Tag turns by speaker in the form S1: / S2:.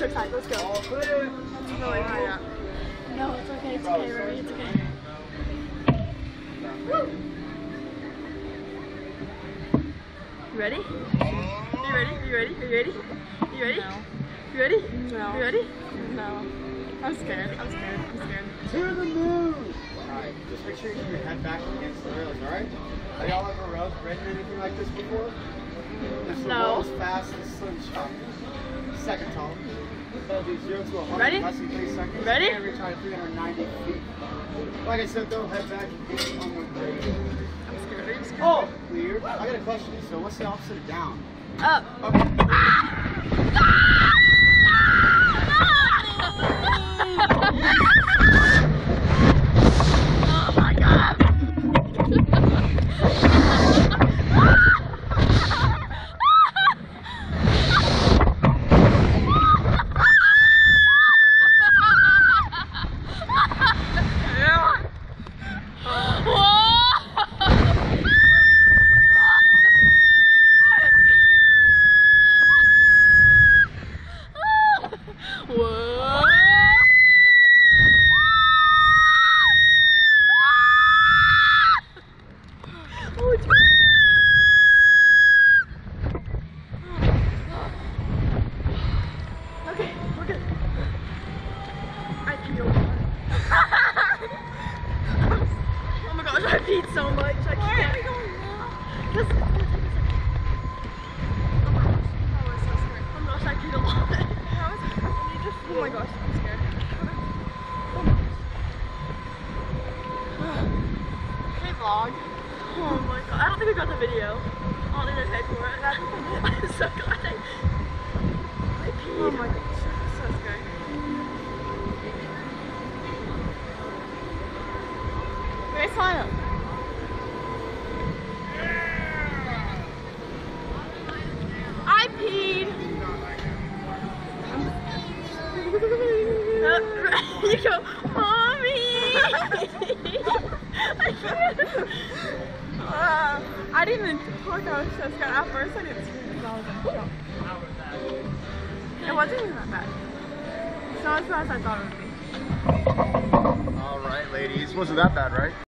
S1: so excited. Let's go.
S2: All clear.
S1: It's really high up. No, it's okay. It's okay, Ruby. It's okay. Woo! You ready? You ready? You ready? You ready? You ready?
S3: No.
S1: You ready?
S3: No.
S1: You ready?
S3: No. I'm scared. I'm scared. I'm scared.
S2: To the moon. Alright, just make sure you keep your head back against the rails, alright? Have y'all ever rode, ridden anything like this before? This is the
S1: No.
S2: world's fastest slingshot. Second tall. Do 0 to 100
S1: Ready?
S2: less than 3 seconds.
S1: Ready?
S2: And reach 390 feet. Like I said though, head back and get on the brake.
S3: I'm scared. Are you scared?
S2: Oh, clear. I got a question. So what's the opposite of down?
S1: Up.
S2: Okay.
S1: oh Oh, it's Okay, we're good. I pee oh my gosh, I peed so much. I
S3: Why
S1: can't.
S3: we going now?
S1: This. Oh my gosh.
S3: Oh, we're so scared.
S1: Oh my gosh, I peed a lot.
S3: Is it?
S1: I need to
S3: Oh my gosh, I'm scared. Hey, vlog.
S1: Oh my god. I don't think we got the video. Oh, I don't think they paid for it. I'm so glad I, I peed.
S3: Oh my gosh, I'm so. Wait, fly up.
S1: I peed. You go, mommy. I.
S3: Uh, I didn't was so scared. At first, I didn't. It wasn't even that bad. It's not as bad as I thought it would be.
S2: Alright, ladies. Wasn't that bad, right?